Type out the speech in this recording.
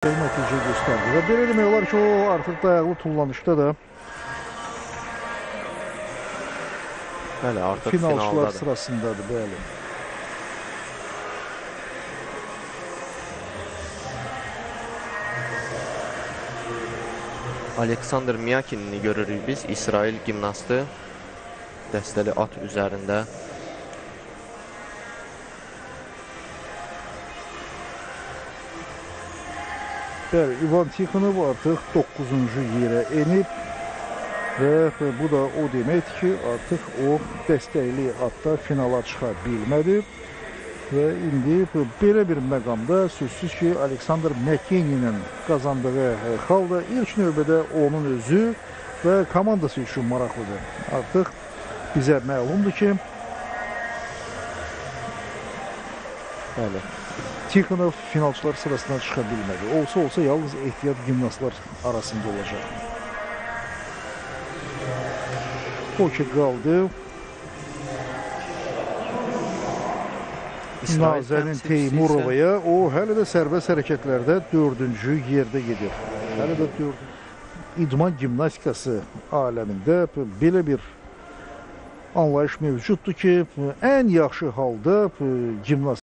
nəticə göstərdi. Və belə demək olar ki, o artıq dayaqlı tullanışda da Bəli, artıq finalçılar finaldadır. sırasındadır, bəli. Aleksandr Miyakinini görürük biz. İsrail gimnastı. Dəstəli at üzərində. Bəli, İvan Tixonov artıq 9-cu yerə enib və bu da o deməkdir ki, artıq o dəstəkli atda finala çıxa bilmədi və indi belə bir məqamda sözsüz ki, Aleksandr Məkkeninin qazandığı e, xal da ilk növbədə onun özü və komandası üçün maraqlıdır. Artıq bizə məlumdur ki, Bəli. Tixonov finalçılar sırasına çıxa bilmədi. Olsa olsa yalnız ehtiyat gimnastlar arasında olacaq. O ki qaldı. Nazənin Teymurovaya o hələ də sərbəst hərəkətlərdə 4-cü yerdə gedir. Hələ də 4 idman gimnastikası aləmində belə bir anlayış mövcuddur ki, ən yaxşı halda gimnastik